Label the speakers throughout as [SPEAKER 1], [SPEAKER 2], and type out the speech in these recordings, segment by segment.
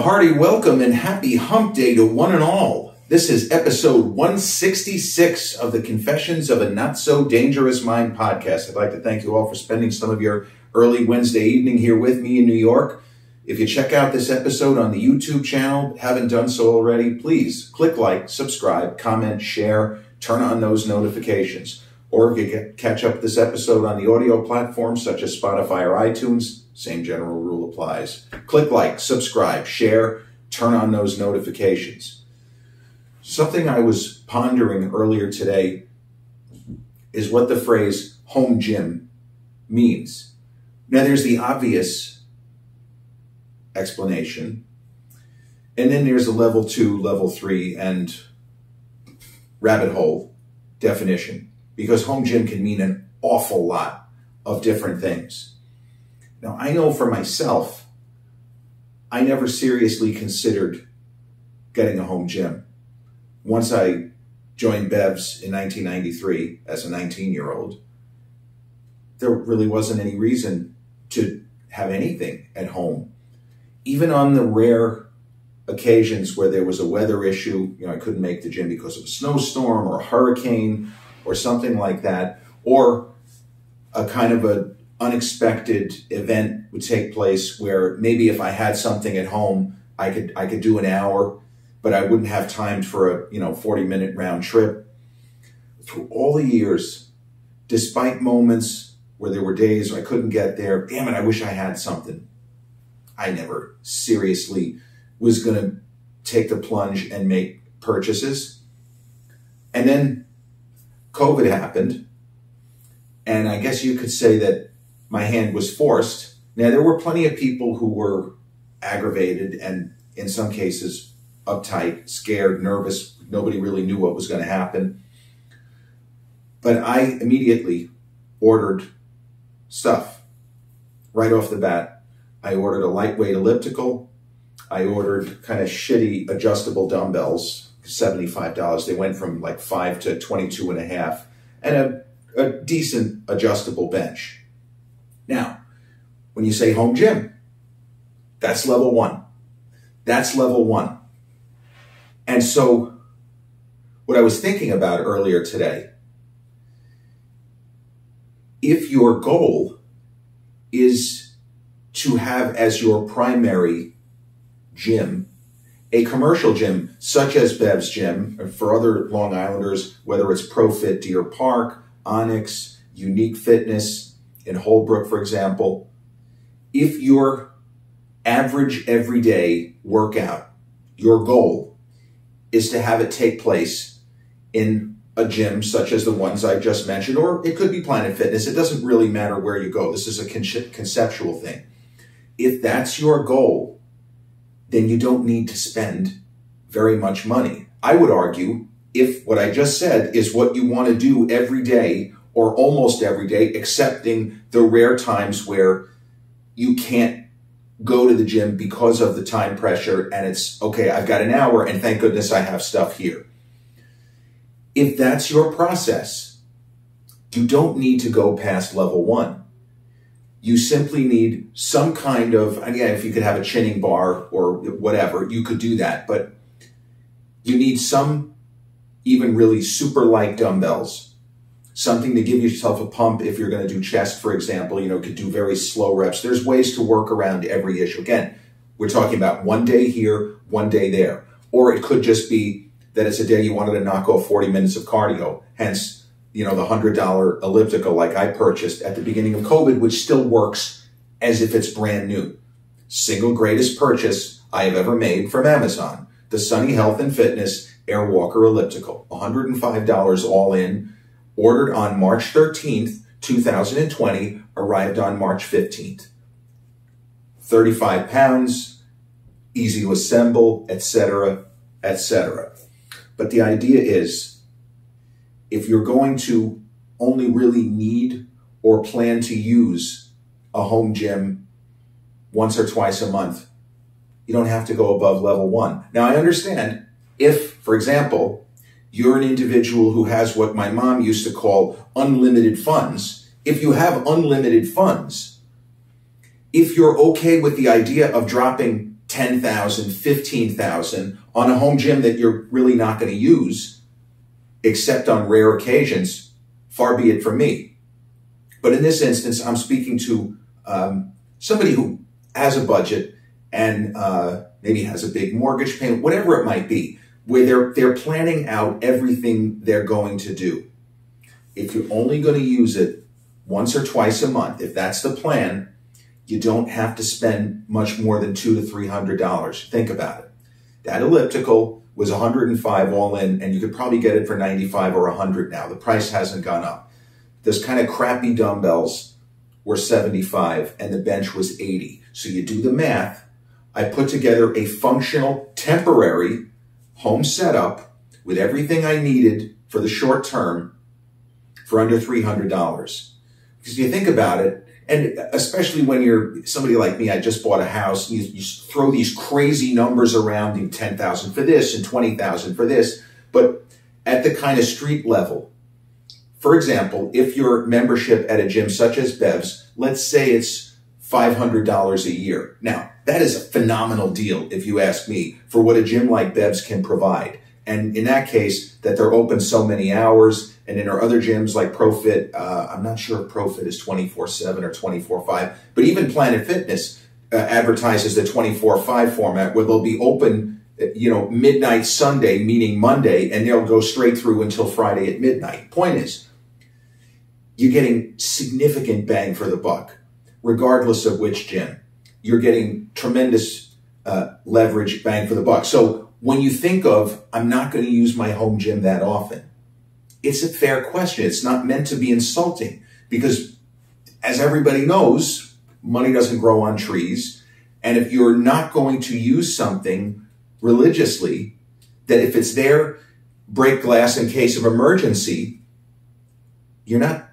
[SPEAKER 1] a hearty welcome and happy hump day to one and all. This is episode 166 of the Confessions of a Not So Dangerous Mind podcast. I'd like to thank you all for spending some of your early Wednesday evening here with me in New York. If you check out this episode on the YouTube channel, haven't done so already, please click like, subscribe, comment, share, turn on those notifications. Or you can catch up this episode on the audio platforms such as Spotify or iTunes, same general rule applies. Click like, subscribe, share, turn on those notifications. Something I was pondering earlier today is what the phrase home gym means. Now, there's the obvious explanation, and then there's a level two, level three, and rabbit hole definition because home gym can mean an awful lot of different things. Now, I know for myself, I never seriously considered getting a home gym. Once I joined Bev's in 1993 as a 19 year old, there really wasn't any reason to have anything at home. Even on the rare occasions where there was a weather issue, you know, I couldn't make the gym because of a snowstorm or a hurricane or something like that, or a kind of a unexpected event would take place where maybe if I had something at home, I could I could do an hour, but I wouldn't have time for a you know 40 minute round trip. Through all the years, despite moments where there were days I couldn't get there, damn it, I wish I had something. I never seriously was going to take the plunge and make purchases. And then COVID happened. And I guess you could say that my hand was forced. Now, there were plenty of people who were aggravated and, in some cases, uptight, scared, nervous. Nobody really knew what was going to happen. But I immediately ordered stuff right off the bat. I ordered a lightweight elliptical. I ordered kind of shitty adjustable dumbbells, $75. They went from like five to 22 and a half, and a, a decent adjustable bench. Now, when you say home gym, that's level one. That's level one. And so, what I was thinking about earlier today, if your goal is to have as your primary gym a commercial gym such as Bev's Gym, for other Long Islanders, whether it's ProFit Deer Park, Onyx, Unique Fitness, in Holbrook, for example, if your average everyday workout, your goal is to have it take place in a gym such as the ones I just mentioned, or it could be Planet Fitness. It doesn't really matter where you go. This is a conceptual thing. If that's your goal, then you don't need to spend very much money. I would argue if what I just said is what you want to do every day or almost every day, excepting the rare times where you can't go to the gym because of the time pressure and it's okay, I've got an hour and thank goodness I have stuff here. If that's your process, you don't need to go past level one. You simply need some kind of, again, if you could have a chinning bar or whatever, you could do that, but you need some even really super light dumbbells something to give yourself a pump if you're going to do chest, for example, you know, could do very slow reps. There's ways to work around every issue. Again, we're talking about one day here, one day there. Or it could just be that it's a day you wanted to knock off 40 minutes of cardio. Hence, you know, the $100 elliptical like I purchased at the beginning of COVID, which still works as if it's brand new. Single greatest purchase I have ever made from Amazon. The Sunny Health and Fitness Airwalker Elliptical. $105 all in ordered on March 13th, 2020, arrived on March 15th. 35 pounds, easy to assemble, etc., etc. But the idea is if you're going to only really need or plan to use a home gym once or twice a month, you don't have to go above level one. Now, I understand if, for example, you're an individual who has what my mom used to call unlimited funds. If you have unlimited funds, if you're okay with the idea of dropping 10,000, 15,000 on a home gym that you're really not going to use except on rare occasions, far be it from me. But in this instance, I'm speaking to um, somebody who has a budget and uh, maybe has a big mortgage payment, whatever it might be, where they're they're planning out everything they're going to do. If you're only going to use it once or twice a month, if that's the plan, you don't have to spend much more than two to three hundred dollars. Think about it. That elliptical was 105 all in, and you could probably get it for 95 or 100 now. The price hasn't gone up. Those kind of crappy dumbbells were 75 and the bench was 80. So you do the math. I put together a functional, temporary home setup with everything I needed for the short term for under $300. Because if you think about it, and especially when you're somebody like me, I just bought a house, you, you throw these crazy numbers around, you 10,000 for this and 20,000 for this. But at the kind of street level, for example, if your membership at a gym such as Bev's, let's say it's $500 a year. Now, that is a phenomenal deal, if you ask me, for what a gym like Bev's can provide. And in that case, that they're open so many hours, and in our other gyms like ProFit, uh, I'm not sure if ProFit is 24-7 or 24-5, but even Planet Fitness uh, advertises the 24-5 format where they'll be open, you know, midnight Sunday, meaning Monday, and they'll go straight through until Friday at midnight. Point is, you're getting significant bang for the buck, regardless of which gym. You're getting tremendous uh, leverage bang for the buck. So when you think of, I'm not going to use my home gym that often, it's a fair question. It's not meant to be insulting because as everybody knows, money doesn't grow on trees. And if you're not going to use something religiously, that if it's there, break glass in case of emergency, you're not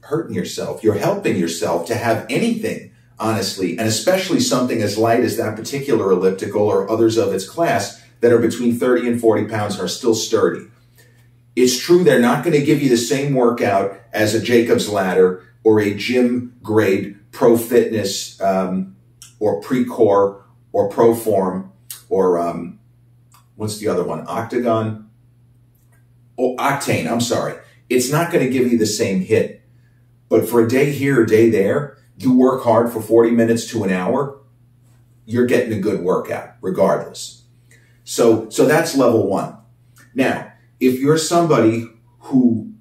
[SPEAKER 1] hurting yourself. You're helping yourself to have anything, honestly, and especially something as light as that particular elliptical or others of its class that are between 30 and 40 pounds and are still sturdy. It's true they're not going to give you the same workout as a Jacob's ladder or a gym grade pro fitness um, or Precor or Proform or um, what's the other one? Octagon? Oh, Octane, I'm sorry. It's not going to give you the same hit. But for a day here, a day there, you work hard for 40 minutes to an hour, you're getting a good workout regardless. So, so that's level one. Now, if you're somebody who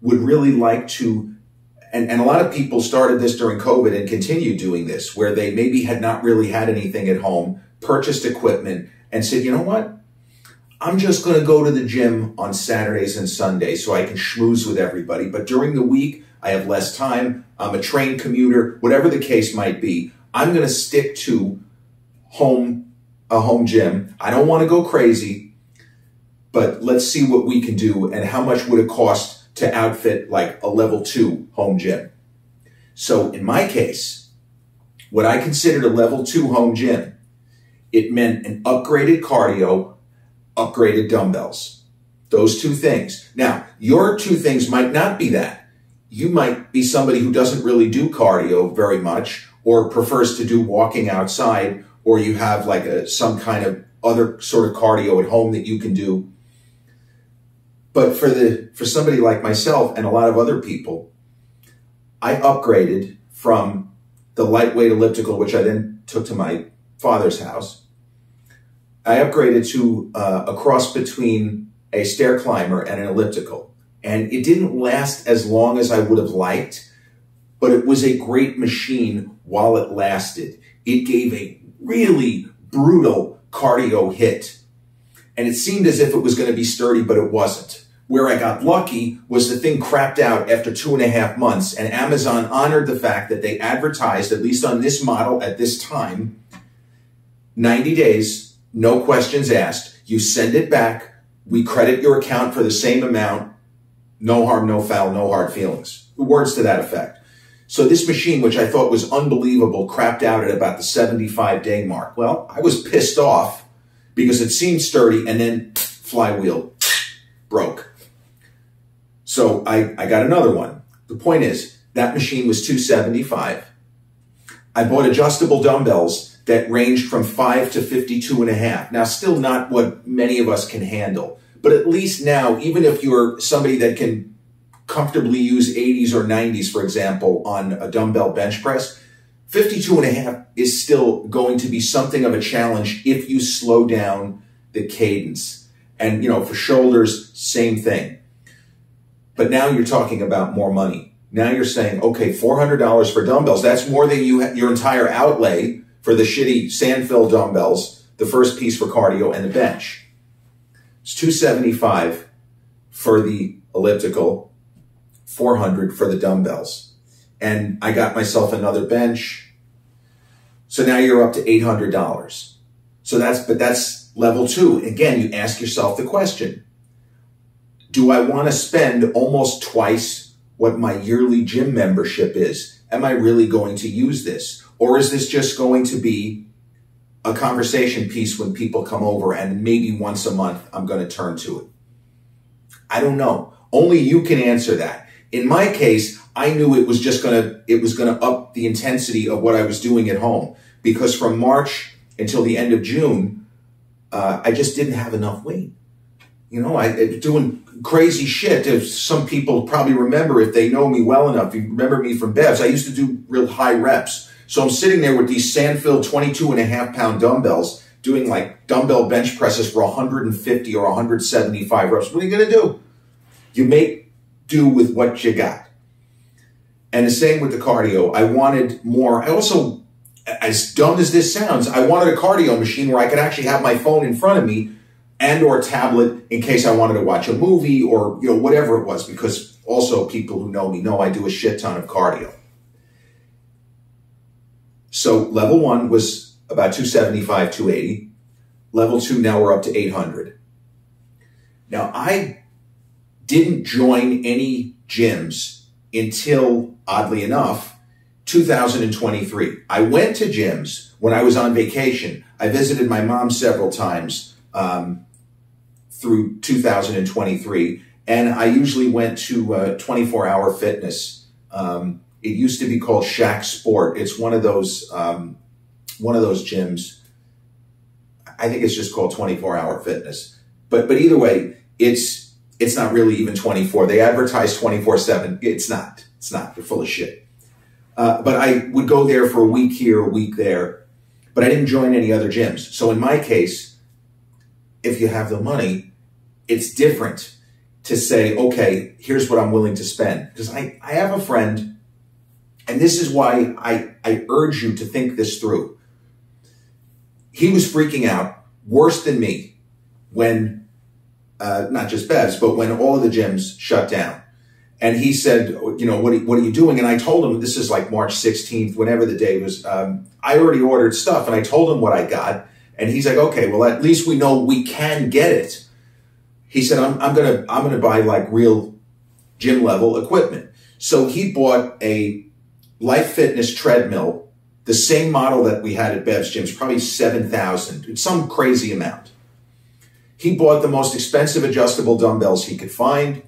[SPEAKER 1] would really like to, and, and a lot of people started this during COVID and continue doing this, where they maybe had not really had anything at home, purchased equipment, and said, you know what? I'm just going to go to the gym on Saturdays and Sundays so I can schmooze with everybody. But during the week, I have less time. I'm a train commuter, whatever the case might be. I'm going to stick to home, a home gym. I don't want to go crazy but let's see what we can do and how much would it cost to outfit like a level two home gym. So in my case, what I considered a level two home gym, it meant an upgraded cardio, upgraded dumbbells. Those two things. Now, your two things might not be that. You might be somebody who doesn't really do cardio very much or prefers to do walking outside or you have like a, some kind of other sort of cardio at home that you can do but for the for somebody like myself and a lot of other people, I upgraded from the lightweight elliptical, which I then took to my father's house. I upgraded to uh, a cross between a stair climber and an elliptical. And it didn't last as long as I would have liked, but it was a great machine while it lasted. It gave a really brutal cardio hit and it seemed as if it was going to be sturdy, but it wasn't. Where I got lucky was the thing crapped out after two and a half months, and Amazon honored the fact that they advertised, at least on this model at this time, 90 days, no questions asked. You send it back. We credit your account for the same amount. No harm, no foul, no hard feelings. Words to that effect. So this machine, which I thought was unbelievable, crapped out at about the 75 day mark. Well, I was pissed off because it seemed sturdy and then flywheel broke. So I, I got another one. The point is that machine was 275. I bought adjustable dumbbells that ranged from five to 52 and a half. Now, still not what many of us can handle, but at least now, even if you're somebody that can comfortably use 80s or 90s, for example, on a dumbbell bench press, 52 and a half is still going to be something of a challenge if you slow down the cadence. And, you know, for shoulders, same thing. But now you're talking about more money. Now you're saying, okay, $400 for dumbbells. That's more than you your entire outlay for the shitty sand-filled dumbbells, the first piece for cardio and the bench. It's 275 for the elliptical, 400 for the dumbbells. And I got myself another bench. So now you're up to $800. So that's, but that's level two. Again, you ask yourself the question, do I want to spend almost twice what my yearly gym membership is? Am I really going to use this? Or is this just going to be a conversation piece when people come over and maybe once a month I'm going to turn to it? I don't know. Only you can answer that. In my case, I knew it was just to, it was to up the intensity of what I was doing at home because from March until the end of June, uh, I just didn't have enough weight. You know, I doing crazy shit. If some people probably remember if they know me well enough, you remember me from Bevs, I used to do real high reps. So I'm sitting there with these sand-filled 22 and a half pound dumbbells doing like dumbbell bench presses for 150 or 175 reps. What are you going to do? You make do with what you got. And the same with the cardio. I wanted more. I also, as dumb as this sounds, I wanted a cardio machine where I could actually have my phone in front of me and or tablet in case I wanted to watch a movie or, you know, whatever it was, because also people who know me know I do a shit ton of cardio. So level one was about 275, 280. Level two, now we're up to 800. Now I didn't join any gyms until, oddly enough, 2023. I went to gyms when I was on vacation. I visited my mom several times. Um, through 2023. And I usually went to uh, 24 hour fitness. Um, it used to be called Shack Sport. It's one of those, um, one of those gyms. I think it's just called 24 hour fitness. But, but either way, it's, it's not really even 24. They advertise 24 seven. It's not, it's not. They're full of shit. Uh, but I would go there for a week here, a week there, but I didn't join any other gyms. So in my case, if you have the money, it's different to say, okay, here's what I'm willing to spend. Because I, I have a friend, and this is why I, I urge you to think this through. He was freaking out worse than me when, uh, not just Bevs, but when all the gyms shut down. And he said, you know, what are, what are you doing? And I told him, this is like March 16th, whenever the day was, um, I already ordered stuff and I told him what I got. And he's like, okay, well, at least we know we can get it he said, I'm, I'm going to, I'm going to buy like real gym level equipment. So he bought a Life Fitness treadmill, the same model that we had at Bev's Gyms, probably 7,000. Some crazy amount. He bought the most expensive adjustable dumbbells he could find.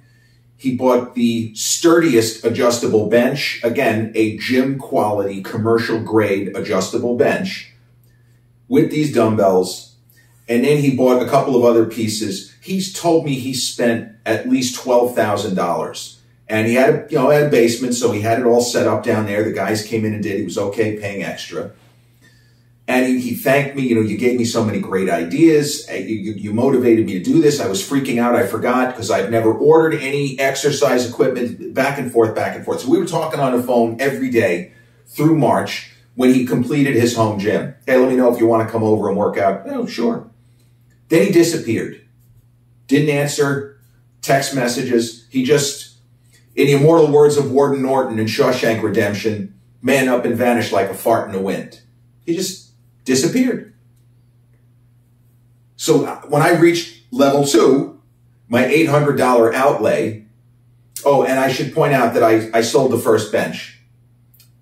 [SPEAKER 1] He bought the sturdiest adjustable bench. Again, a gym quality commercial grade adjustable bench with these dumbbells. And then he bought a couple of other pieces he's told me he spent at least $12,000. And he had a, you know, had a basement, so he had it all set up down there. The guys came in and did. He was okay paying extra. And he, he thanked me, you know, you gave me so many great ideas. Uh, you, you motivated me to do this. I was freaking out. I forgot because I've never ordered any exercise equipment back and forth, back and forth. So we were talking on the phone every day through March when he completed his home gym. Hey, let me know if you want to come over and work out. Oh, sure. Then he disappeared didn't answer text messages. He just, in the immortal words of Warden Norton in Shawshank Redemption, man up and vanished like a fart in the wind. He just disappeared. So uh, when I reached level two, my $800 outlay, oh, and I should point out that I, I sold the first bench.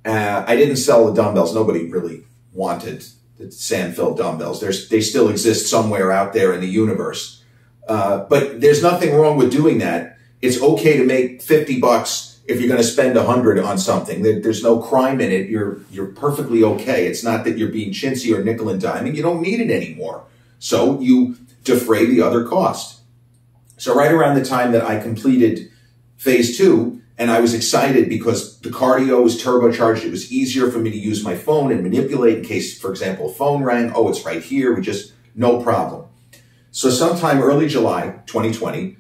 [SPEAKER 1] Uh, I didn't sell the dumbbells. Nobody really wanted the sand-filled dumbbells. There's, they still exist somewhere out there in the universe. Uh, but there's nothing wrong with doing that. It's okay to make 50 bucks if you're going to spend a hundred on something. There's no crime in it. You're you're perfectly okay. It's not that you're being chintzy or nickel and diming. You don't need it anymore. So you defray the other cost. So right around the time that I completed phase two, and I was excited because the cardio was turbocharged. It was easier for me to use my phone and manipulate in case, for example, a phone rang. Oh, it's right here. We just, no problem. So sometime early July 2020,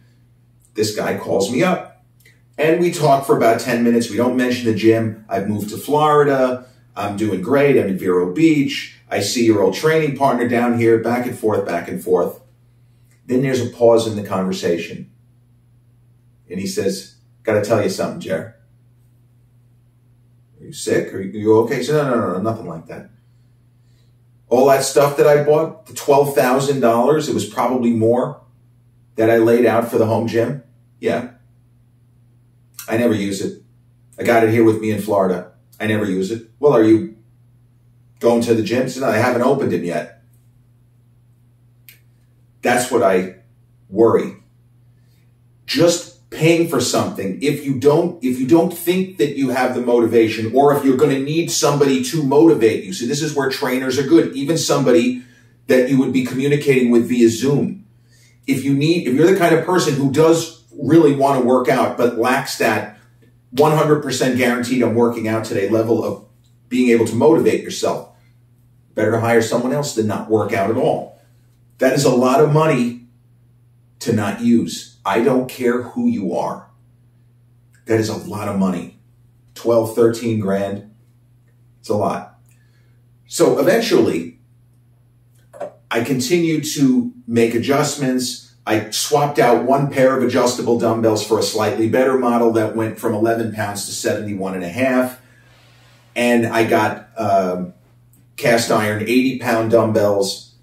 [SPEAKER 1] this guy calls me up and we talk for about 10 minutes. We don't mention the gym. I've moved to Florida. I'm doing great. I'm in Vero Beach. I see your old training partner down here, back and forth, back and forth. Then there's a pause in the conversation. And he says, Gotta tell you something, Jer. Are you sick? Are you okay? He said, No, no, no, no, nothing like that. All that stuff that I bought, the $12,000, it was probably more that I laid out for the home gym. Yeah. I never use it. I got it here with me in Florida. I never use it. Well, are you going to the gym? No, I haven't opened it yet. That's what I worry. Just paying for something if you don't if you don't think that you have the motivation or if you're going to need somebody to motivate you. See, this is where trainers are good. Even somebody that you would be communicating with via Zoom. If you need if you're the kind of person who does really want to work out but lacks that 100% guaranteed I'm working out today level of being able to motivate yourself, better hire someone else than not work out at all. That is a lot of money to not use. I don't care who you are. That is a lot of money. 12, 13 grand. It's a lot. So eventually, I continued to make adjustments. I swapped out one pair of adjustable dumbbells for a slightly better model that went from 11 pounds to 71 and a half. And I got um, cast iron 80 pound dumbbells.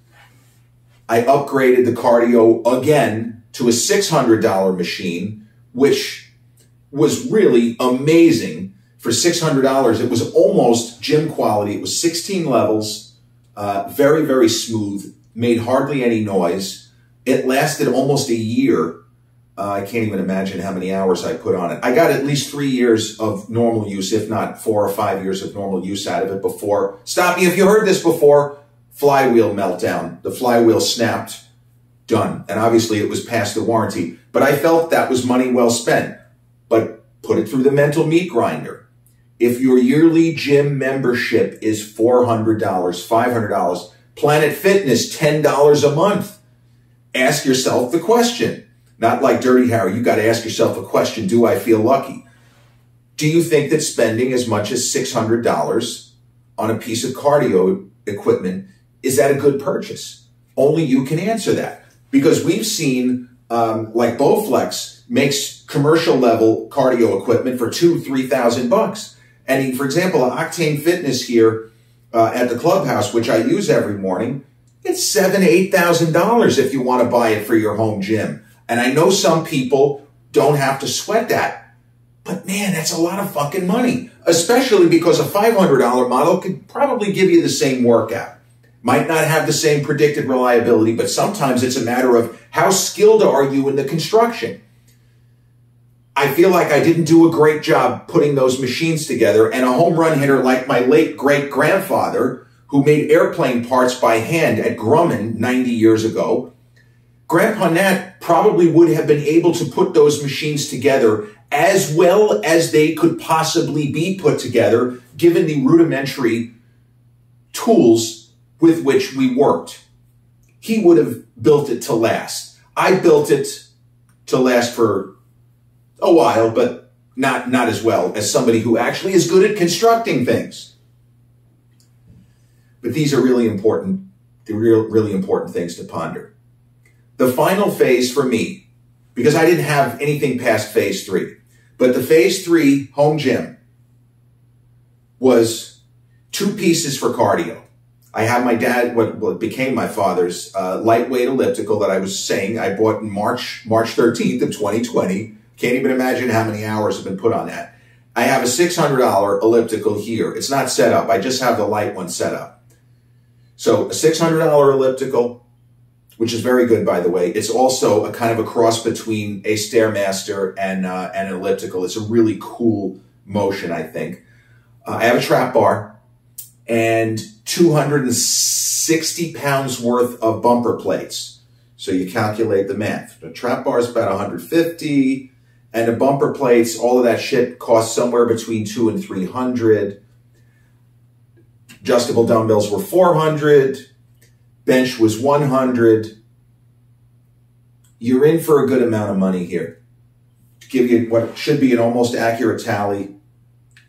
[SPEAKER 1] I upgraded the cardio again to a $600 machine, which was really amazing for $600. It was almost gym quality. It was 16 levels, uh, very, very smooth, made hardly any noise. It lasted almost a year. Uh, I can't even imagine how many hours I put on it. I got at least three years of normal use, if not four or five years of normal use out of it before. Stop me if you heard this before. Flywheel meltdown. The flywheel snapped done. And obviously it was past the warranty, but I felt that was money well spent. But put it through the mental meat grinder. If your yearly gym membership is $400, $500, Planet Fitness, $10 a month, ask yourself the question. Not like Dirty Harry, you got to ask yourself a question. Do I feel lucky? Do you think that spending as much as $600 on a piece of cardio equipment, is that a good purchase? Only you can answer that because we've seen um, like Bowflex makes commercial level cardio equipment for two, three thousand bucks. And he, for example, Octane Fitness here uh, at the clubhouse, which I use every morning, it's seven, eight thousand dollars if you want to buy it for your home gym. And I know some people don't have to sweat that, but man, that's a lot of fucking money, especially because a five hundred dollar model could probably give you the same workout might not have the same predicted reliability, but sometimes it's a matter of how skilled are you in the construction. I feel like I didn't do a great job putting those machines together, and a home run hitter like my late great grandfather, who made airplane parts by hand at Grumman 90 years ago, Grandpa Nat probably would have been able to put those machines together as well as they could possibly be put together, given the rudimentary tools with which we worked. He would have built it to last. I built it to last for a while, but not, not as well as somebody who actually is good at constructing things. But these are really important, the real, really important things to ponder. The final phase for me, because I didn't have anything past phase three, but the phase three home gym was two pieces for cardio. I have my dad, what, what became my father's uh, lightweight elliptical that I was saying I bought in March, March 13th of 2020. Can't even imagine how many hours have been put on that. I have a $600 elliptical here. It's not set up. I just have the light one set up. So a $600 elliptical, which is very good, by the way. It's also a kind of a cross between a Stairmaster and, uh, and an elliptical. It's a really cool motion, I think. Uh, I have a trap bar and 260 pounds worth of bumper plates. So you calculate the math. The trap bar is about 150 and the bumper plates, all of that shit costs somewhere between two and 300. Adjustable dumbbells were 400. Bench was 100. You're in for a good amount of money here. To give you what should be an almost accurate tally,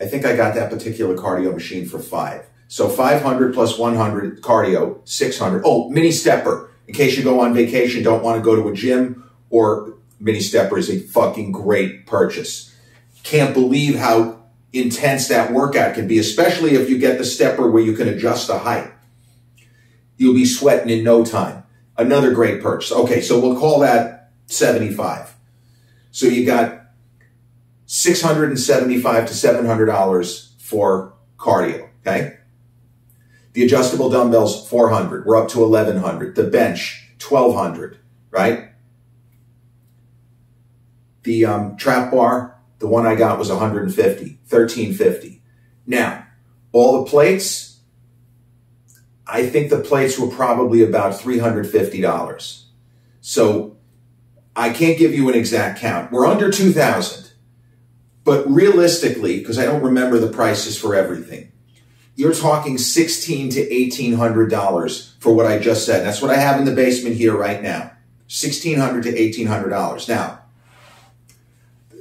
[SPEAKER 1] I think I got that particular cardio machine for five. So 500 plus 100 cardio, 600. Oh, mini stepper. In case you go on vacation, don't want to go to a gym or mini stepper is a fucking great purchase. Can't believe how intense that workout can be, especially if you get the stepper where you can adjust the height. You'll be sweating in no time. Another great purchase. Okay, so we'll call that 75. So you got 675 to $700 for cardio, okay? The adjustable dumbbells, 400. We're up to 1100. The bench, 1200, right? The um, trap bar, the one I got was 150, 1350. Now, all the plates, I think the plates were probably about $350. So I can't give you an exact count. We're under 2000. But realistically, because I don't remember the prices for everything, you're talking sixteen to eighteen hundred dollars for what I just said. That's what I have in the basement here right now. Sixteen hundred to eighteen hundred dollars. Now,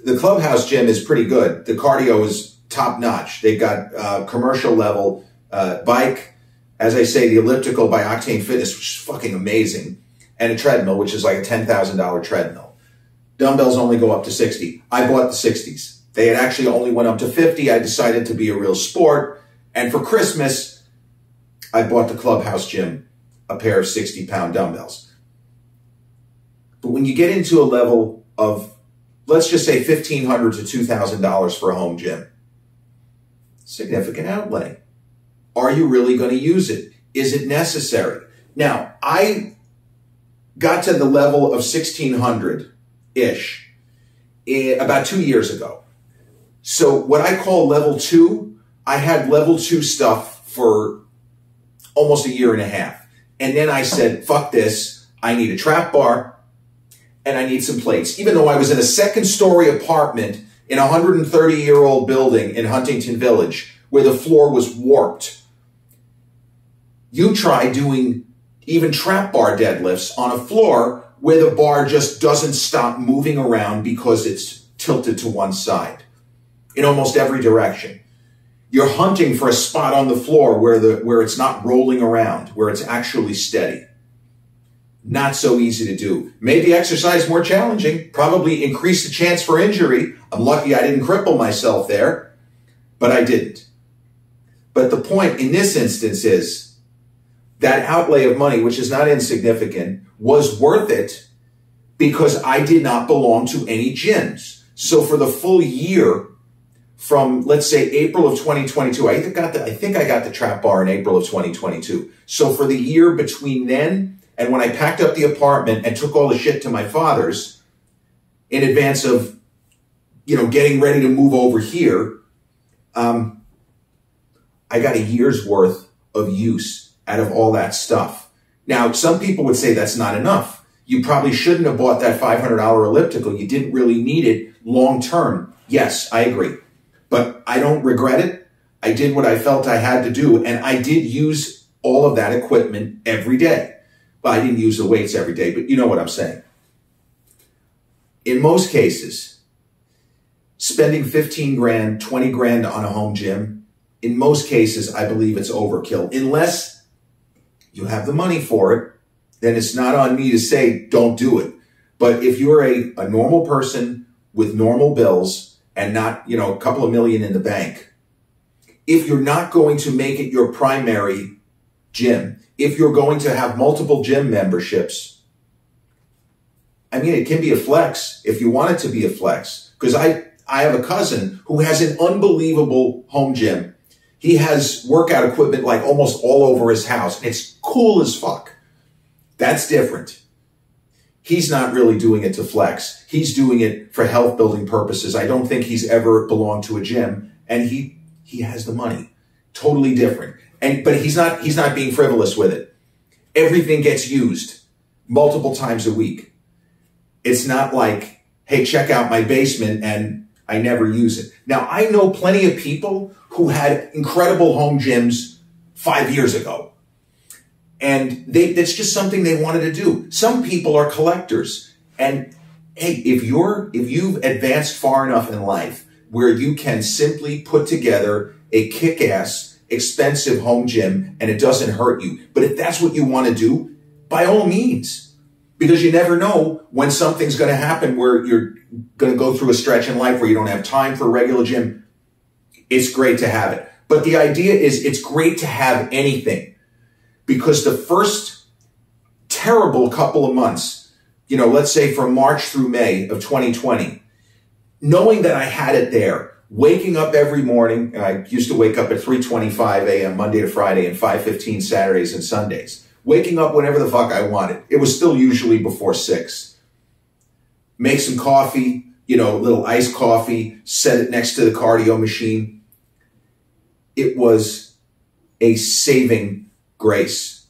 [SPEAKER 1] the clubhouse gym is pretty good. The cardio is top notch. They've got uh, commercial level uh, bike, as I say, the elliptical by Octane Fitness, which is fucking amazing, and a treadmill, which is like a ten thousand dollar treadmill. Dumbbells only go up to sixty. I bought the sixties. They had actually only went up to 50. I decided to be a real sport. And for Christmas, I bought the clubhouse gym a pair of 60 pound dumbbells. But when you get into a level of, let's just say 1,500 to $2,000 for a home gym, significant outlay. Are you really going to use it? Is it necessary? Now, I got to the level of 1600 ish eh, about two years ago. So what I call level two, I had level two stuff for almost a year and a half. And then I said, fuck this. I need a trap bar and I need some plates. Even though I was in a second story apartment in a 130 year old building in Huntington Village where the floor was warped. You try doing even trap bar deadlifts on a floor where the bar just doesn't stop moving around because it's tilted to one side in almost every direction. You're hunting for a spot on the floor where the where it's not rolling around, where it's actually steady. Not so easy to do. Made the exercise more challenging, probably increased the chance for injury. I'm lucky I didn't cripple myself there, but I didn't. But the point in this instance is that outlay of money, which is not insignificant, was worth it because I did not belong to any gyms. So for the full year, from let's say April of 2022. I got the, I think I got the trap bar in April of 2022. So for the year between then and when I packed up the apartment and took all the shit to my father's in advance of, you know, getting ready to move over here, um, I got a year's worth of use out of all that stuff. Now, some people would say that's not enough. You probably shouldn't have bought that $500 elliptical. You didn't really need it long term. Yes, I agree but I don't regret it. I did what I felt I had to do, and I did use all of that equipment every day. I didn't use the weights every day, but you know what I'm saying. In most cases, spending 15 grand, 20 grand on a home gym, in most cases, I believe it's overkill. Unless you have the money for it, then it's not on me to say don't do it. But if you're a, a normal person with normal bills, and not, you know, a couple of million in the bank. If you're not going to make it your primary gym, if you're going to have multiple gym memberships, I mean, it can be a flex if you want it to be a flex. Because I, I have a cousin who has an unbelievable home gym. He has workout equipment like almost all over his house. And It's cool as fuck. That's different. He's not really doing it to flex. He's doing it for health building purposes. I don't think he's ever belonged to a gym and he, he has the money. Totally different. And, but he's not, he's not being frivolous with it. Everything gets used multiple times a week. It's not like, Hey, check out my basement and I never use it. Now I know plenty of people who had incredible home gyms five years ago. And they, that's just something they wanted to do. Some people are collectors. And hey, if you're, if you've advanced far enough in life where you can simply put together a kick-ass, expensive home gym and it doesn't hurt you. But if that's what you want to do, by all means, because you never know when something's going to happen where you're going to go through a stretch in life where you don't have time for a regular gym. It's great to have it. But the idea is it's great to have anything because the first terrible couple of months, you know, let's say from March through May of 2020, knowing that I had it there, waking up every morning, and I used to wake up at 3.25 a.m. Monday to Friday and 5.15 Saturdays and Sundays, waking up whenever the fuck I wanted. It was still usually before six. Make some coffee, you know, little iced coffee, set it next to the cardio machine. It was a saving grace.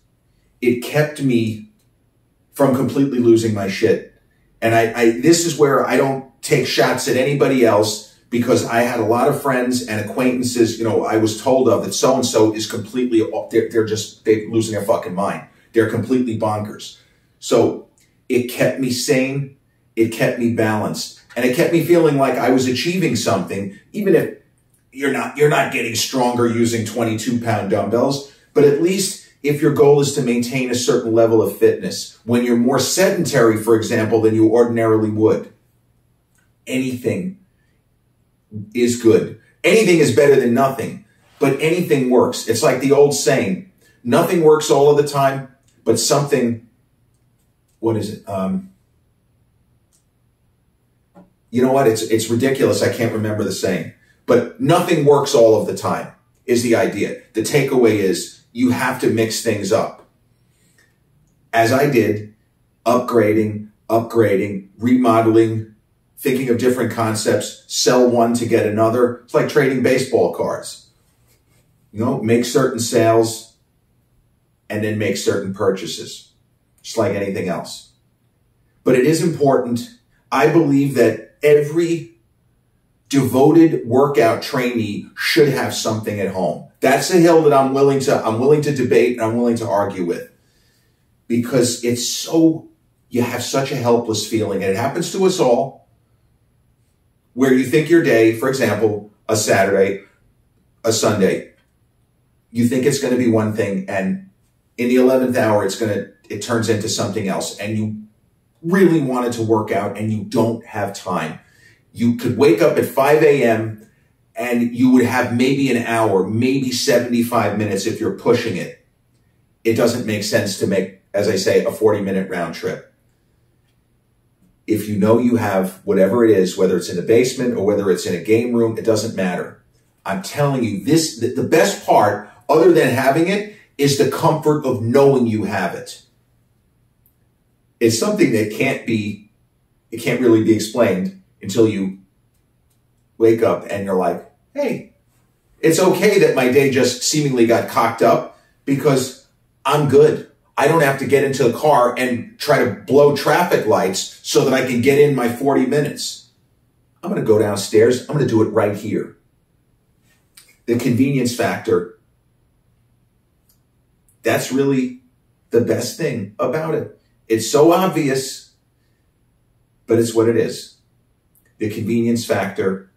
[SPEAKER 1] It kept me from completely losing my shit. And I, I, this is where I don't take shots at anybody else because I had a lot of friends and acquaintances, you know, I was told of that so and so is completely, they're, they're just, they're losing their fucking mind. They're completely bonkers. So it kept me sane. It kept me balanced and it kept me feeling like I was achieving something, even if you're not, you're not getting stronger using 22 pound dumbbells, but at least if your goal is to maintain a certain level of fitness, when you're more sedentary, for example, than you ordinarily would, anything is good. Anything is better than nothing, but anything works. It's like the old saying, nothing works all of the time, but something, what is it? Um, you know what? It's, it's ridiculous. I can't remember the saying, but nothing works all of the time is the idea. The takeaway is you have to mix things up. As I did, upgrading, upgrading, remodeling, thinking of different concepts, sell one to get another. It's like trading baseball cards. You know, make certain sales and then make certain purchases, just like anything else. But it is important. I believe that every devoted workout trainee should have something at home. That's a hill that I'm willing to, I'm willing to debate and I'm willing to argue with because it's so, you have such a helpless feeling and it happens to us all where you think your day, for example, a Saturday, a Sunday, you think it's going to be one thing and in the 11th hour, it's going to, it turns into something else and you really wanted to work out and you don't have time you could wake up at 5 a.m. and you would have maybe an hour, maybe 75 minutes if you're pushing it. It doesn't make sense to make, as I say, a 40 minute round trip. If you know you have whatever it is, whether it's in a basement or whether it's in a game room, it doesn't matter. I'm telling you this, the best part other than having it is the comfort of knowing you have it. It's something that can't be, it can't really be explained until you wake up and you're like, hey, it's okay that my day just seemingly got cocked up because I'm good. I don't have to get into the car and try to blow traffic lights so that I can get in my 40 minutes. I'm going to go downstairs. I'm going to do it right here. The convenience factor, that's really the best thing about it. It's so obvious, but it's what it is the convenience factor,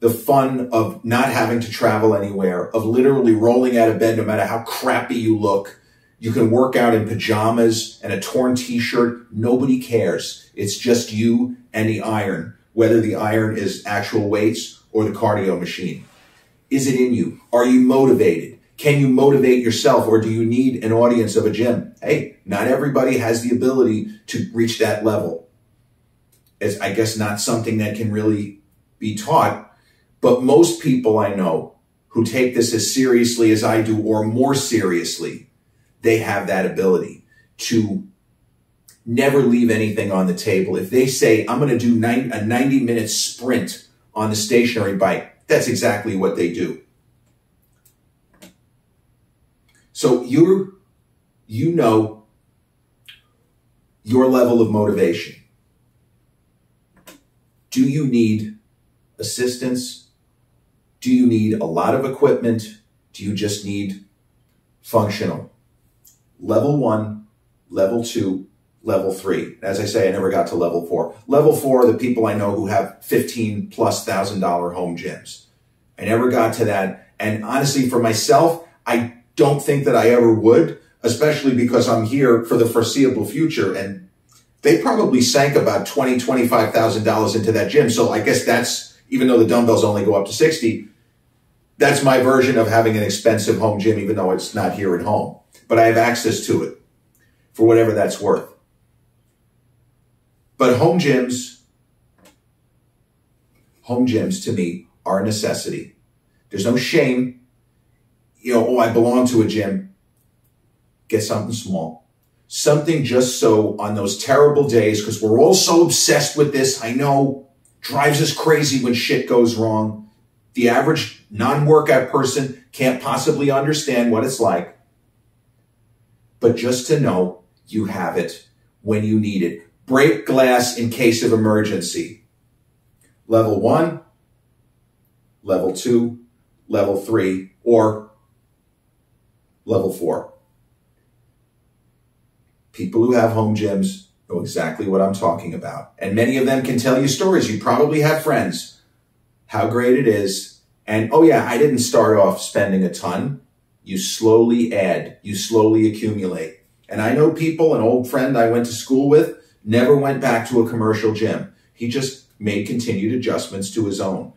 [SPEAKER 1] the fun of not having to travel anywhere, of literally rolling out of bed no matter how crappy you look. You can work out in pajamas and a torn t-shirt. Nobody cares. It's just you and the iron, whether the iron is actual weights or the cardio machine. Is it in you? Are you motivated? Can you motivate yourself or do you need an audience of a gym? Hey, not everybody has the ability to reach that level is, I guess, not something that can really be taught. But most people I know who take this as seriously as I do or more seriously, they have that ability to never leave anything on the table. If they say, I'm going to do nine, a 90 minute sprint on the stationary bike, that's exactly what they do. So you're, you know your level of motivation. Do you need assistance? Do you need a lot of equipment? Do you just need functional? Level one, level two, level three. As I say, I never got to level four. Level four are the people I know who have 15 plus thousand dollar home gyms. I never got to that. And honestly, for myself, I don't think that I ever would, especially because I'm here for the foreseeable future. And they probably sank about twenty, twenty-five thousand dollars into that gym. So I guess that's even though the dumbbells only go up to 60, that's my version of having an expensive home gym, even though it's not here at home. But I have access to it for whatever that's worth. But home gyms, home gyms to me are a necessity. There's no shame. You know, oh, I belong to a gym. Get something small. Something just so on those terrible days, because we're all so obsessed with this. I know drives us crazy when shit goes wrong. The average non-workout person can't possibly understand what it's like. But just to know you have it when you need it break glass in case of emergency. Level one, level two, level three, or level four. People who have home gyms know exactly what I'm talking about. And many of them can tell you stories. You probably have friends, how great it is. And oh yeah, I didn't start off spending a ton. You slowly add, you slowly accumulate. And I know people, an old friend I went to school with, never went back to a commercial gym. He just made continued adjustments to his own.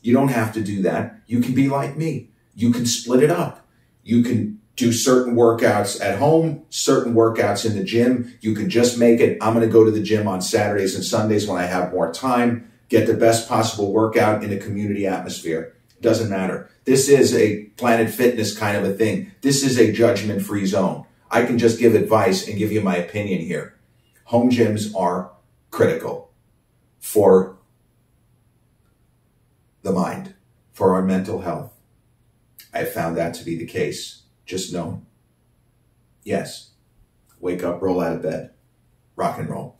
[SPEAKER 1] You don't have to do that. You can be like me. You can split it up. You can do certain workouts at home, certain workouts in the gym. You can just make it, I'm going to go to the gym on Saturdays and Sundays when I have more time, get the best possible workout in a community atmosphere. Doesn't matter. This is a Planet Fitness kind of a thing. This is a judgment free zone. I can just give advice and give you my opinion here home gyms are critical for the mind, for our mental health. I found that to be the case. Just know. Yes. Wake up, roll out of bed, rock and roll.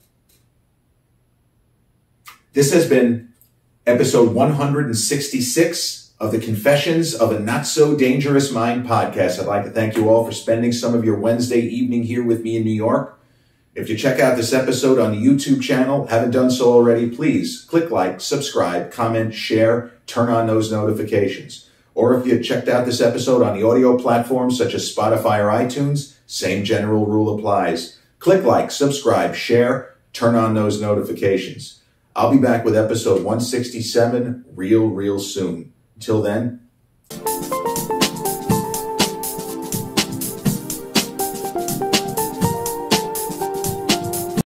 [SPEAKER 1] This has been episode 166 of the Confessions of a Not So Dangerous Mind podcast. I'd like to thank you all for spending some of your Wednesday evening here with me in New York. If you check out this episode on the YouTube channel, haven't done so already, please click like, subscribe, comment, share, turn on those notifications. Or if you checked out this episode on the audio platforms such as Spotify or iTunes, same general rule applies. Click like, subscribe, share, turn on those notifications. I'll be back with episode 167 real, real soon. Until then,